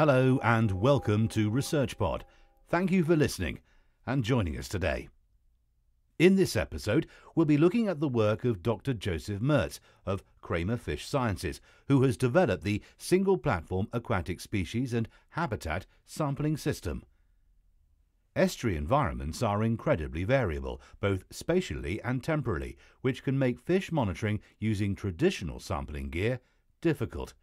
Hello and welcome to ResearchPod. Thank you for listening and joining us today. In this episode, we'll be looking at the work of Dr. Joseph Merz of Cramer Fish Sciences, who has developed the single platform aquatic species and habitat sampling system. Estuary environments are incredibly variable, both spatially and temporally, which can make fish monitoring using traditional sampling gear difficult.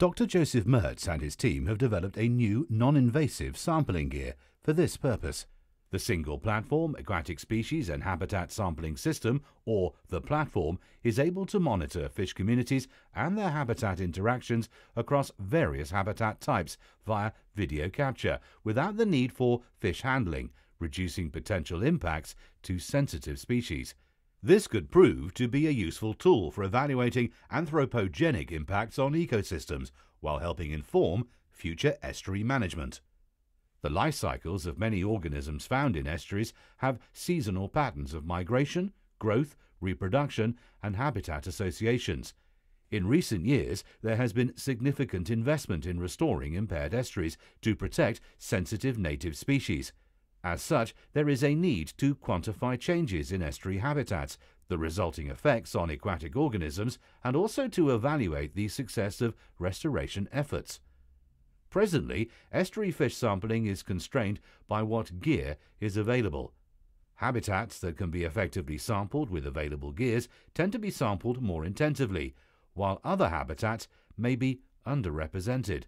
Dr. Joseph Merz and his team have developed a new non invasive sampling gear for this purpose. The Single Platform Aquatic Species and Habitat Sampling System, or the platform, is able to monitor fish communities and their habitat interactions across various habitat types via video capture without the need for fish handling, reducing potential impacts to sensitive species. This could prove to be a useful tool for evaluating anthropogenic impacts on ecosystems while helping inform future estuary management. The life cycles of many organisms found in estuaries have seasonal patterns of migration, growth, reproduction, and habitat associations. In recent years, there has been significant investment in restoring impaired estuaries to protect sensitive native species. As such, there is a need to quantify changes in estuary habitats, the resulting effects on aquatic organisms, and also to evaluate the success of restoration efforts. Presently, estuary fish sampling is constrained by what gear is available. Habitats that can be effectively sampled with available gears tend to be sampled more intensively, while other habitats may be underrepresented.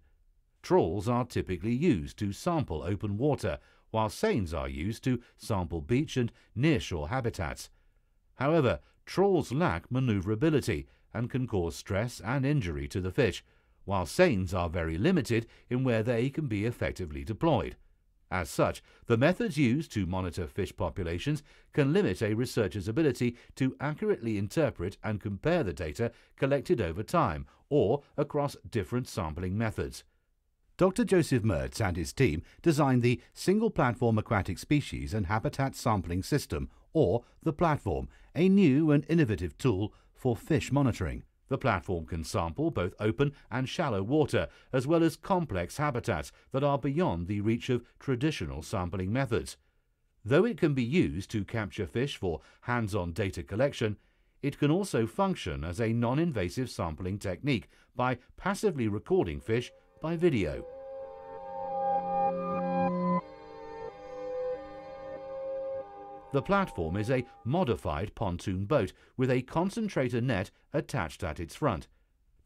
Trawls are typically used to sample open water, while seines are used to sample beach and nearshore habitats. However, trawls lack maneuverability and can cause stress and injury to the fish, while seines are very limited in where they can be effectively deployed. As such, the methods used to monitor fish populations can limit a researcher's ability to accurately interpret and compare the data collected over time or across different sampling methods. Dr. Joseph Merz and his team designed the Single Platform Aquatic Species and Habitat Sampling System, or the Platform, a new and innovative tool for fish monitoring. The platform can sample both open and shallow water, as well as complex habitats that are beyond the reach of traditional sampling methods. Though it can be used to capture fish for hands on data collection, it can also function as a non invasive sampling technique by passively recording fish by video. The platform is a modified pontoon boat with a concentrator net attached at its front.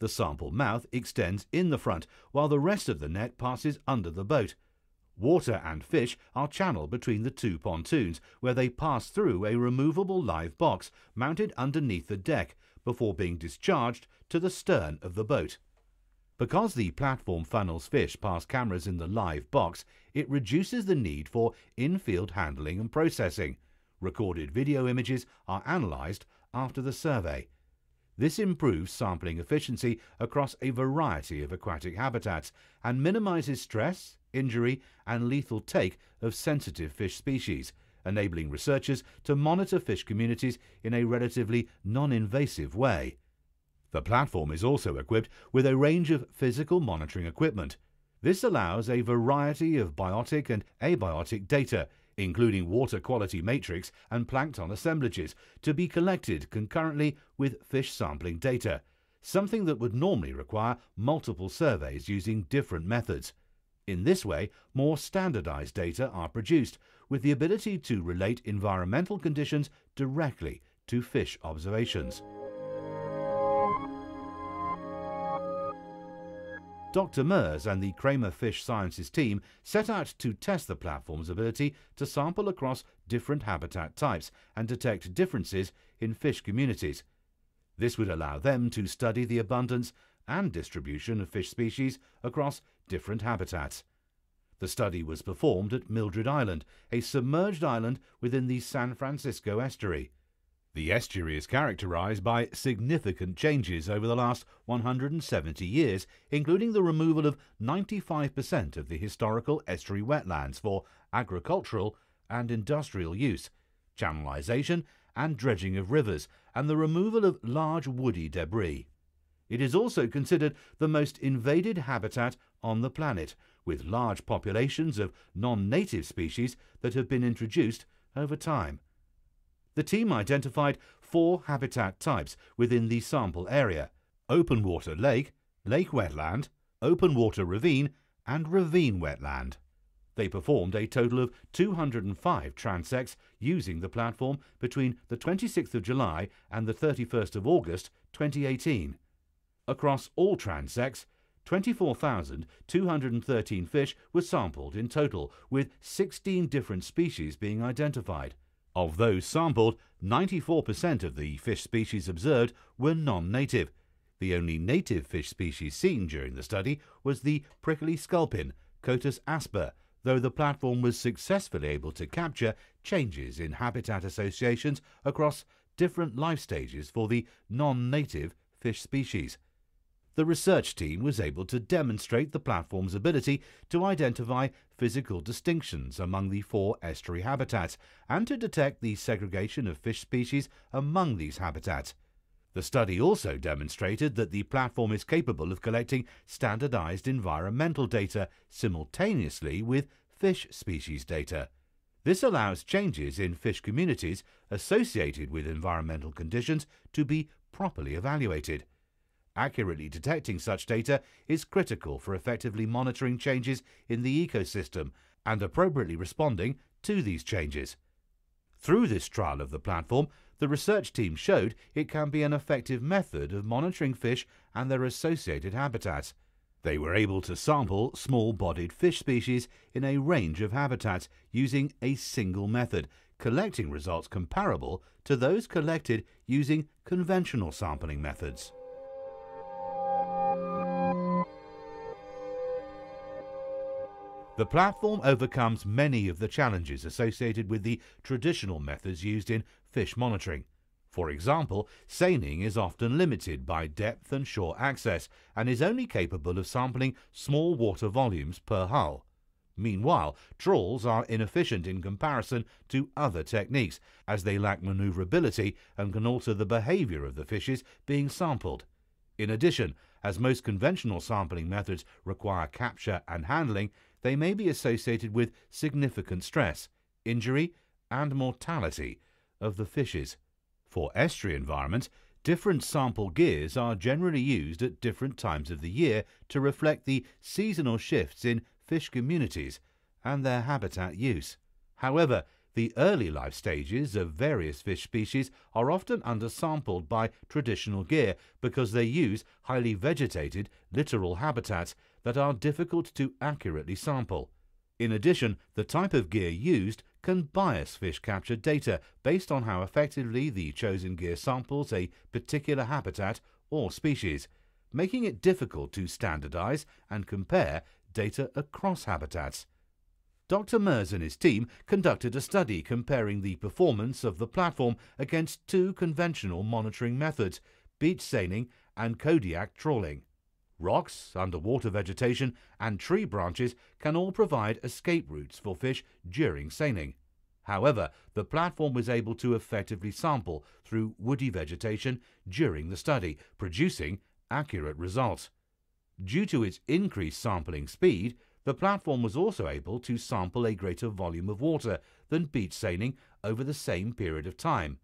The sample mouth extends in the front, while the rest of the net passes under the boat. Water and fish are channeled between the two pontoons, where they pass through a removable live box mounted underneath the deck before being discharged to the stern of the boat. Because the platform funnels fish past cameras in the live box, it reduces the need for in field handling and processing. Recorded video images are analysed after the survey. This improves sampling efficiency across a variety of aquatic habitats and minimises stress, injury, and lethal take of sensitive fish species, enabling researchers to monitor fish communities in a relatively non invasive way. The platform is also equipped with a range of physical monitoring equipment. This allows a variety of biotic and abiotic data including water quality matrix and plankton assemblages, to be collected concurrently with fish sampling data, something that would normally require multiple surveys using different methods. In this way, more standardized data are produced, with the ability to relate environmental conditions directly to fish observations. Dr. Merz and the Cramer Fish Sciences team set out to test the platform's ability to sample across different habitat types and detect differences in fish communities. This would allow them to study the abundance and distribution of fish species across different habitats. The study was performed at Mildred Island, a submerged island within the San Francisco estuary. The estuary is characterized by significant changes over the last 170 years, including the removal of 95% of the historical estuary wetlands for agricultural and industrial use, channelization and dredging of rivers, and the removal of large woody debris. It is also considered the most invaded habitat on the planet, with large populations of non native species that have been introduced over time. The team identified four habitat types within the sample area open water lake, lake wetland, open water ravine, and ravine wetland. They performed a total of 205 transects using the platform between the 26th of July and the 31st of August 2018. Across all transects, 24,213 fish were sampled in total, with 16 different species being identified. Of those sampled, 94% of the fish species observed were non native. The only native fish species seen during the study was the prickly sculpin, Cottus asper, though the platform was successfully able to capture changes in habitat associations across different life stages for the non native fish species the research team was able to demonstrate the platform's ability to identify physical distinctions among the four estuary habitats and to detect the segregation of fish species among these habitats. The study also demonstrated that the platform is capable of collecting standardized environmental data simultaneously with fish species data. This allows changes in fish communities associated with environmental conditions to be properly evaluated. Accurately detecting such data is critical for effectively monitoring changes in the ecosystem and appropriately responding to these changes. Through this trial of the platform, the research team showed it can be an effective method of monitoring fish and their associated habitats. They were able to sample small bodied fish species in a range of habitats using a single method, collecting results comparable to those collected using conventional sampling methods. The platform overcomes many of the challenges associated with the traditional methods used in fish monitoring. For example, seining is often limited by depth and shore access and is only capable of sampling small water volumes per hull. Meanwhile, trawls are inefficient in comparison to other techniques, as they lack maneuverability and can alter the behavior of the fishes being sampled. In addition, as most conventional sampling methods require capture and handling, they may be associated with significant stress, injury, and mortality of the fishes. For estuary environments, different sample gears are generally used at different times of the year to reflect the seasonal shifts in fish communities and their habitat use. However, the early life stages of various fish species are often undersampled by traditional gear because they use highly vegetated littoral habitats that are difficult to accurately sample. In addition, the type of gear used can bias fish capture data based on how effectively the chosen gear samples a particular habitat or species, making it difficult to standardize and compare data across habitats. Dr. Merz and his team conducted a study comparing the performance of the platform against two conventional monitoring methods, beach seining and Kodiak trawling. Rocks, underwater vegetation, and tree branches can all provide escape routes for fish during seining. However, the platform was able to effectively sample through woody vegetation during the study, producing accurate results. Due to its increased sampling speed, the platform was also able to sample a greater volume of water than beach seining over the same period of time.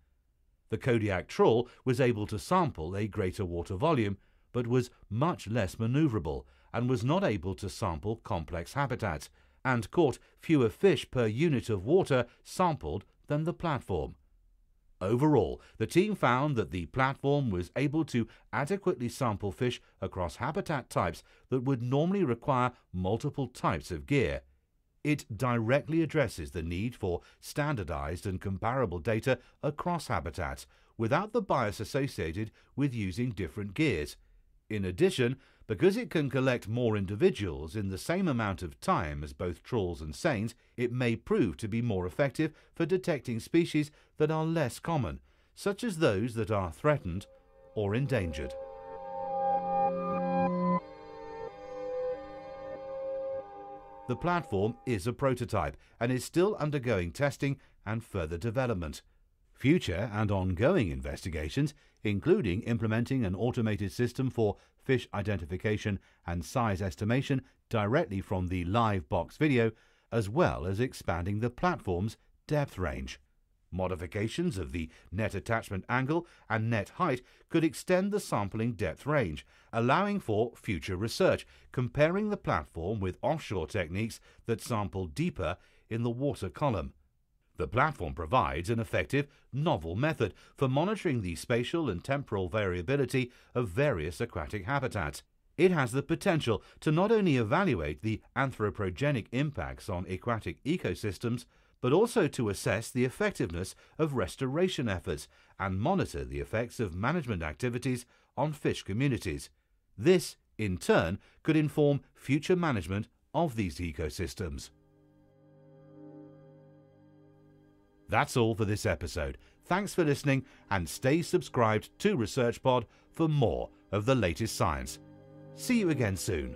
The Kodiak trawl was able to sample a greater water volume, but was much less maneuverable and was not able to sample complex habitats and caught fewer fish per unit of water sampled than the platform. Overall, the team found that the platform was able to adequately sample fish across habitat types that would normally require multiple types of gear. It directly addresses the need for standardized and comparable data across habitats without the bias associated with using different gears. In addition, because it can collect more individuals in the same amount of time as both trawls and seines, it may prove to be more effective for detecting species that are less common, such as those that are threatened or endangered. The platform is a prototype and is still undergoing testing and further development. Future and ongoing investigations, including implementing an automated system for fish identification and size estimation directly from the live box video, as well as expanding the platform's depth range. Modifications of the net attachment angle and net height could extend the sampling depth range, allowing for future research comparing the platform with offshore techniques that sample deeper in the water column. The platform provides an effective, novel method for monitoring the spatial and temporal variability of various aquatic habitats. It has the potential to not only evaluate the anthropogenic impacts on aquatic ecosystems, but also to assess the effectiveness of restoration efforts and monitor the effects of management activities on fish communities. This, in turn, could inform future management of these ecosystems. That's all for this episode. Thanks for listening and stay subscribed to ResearchPod for more of the latest science. See you again soon.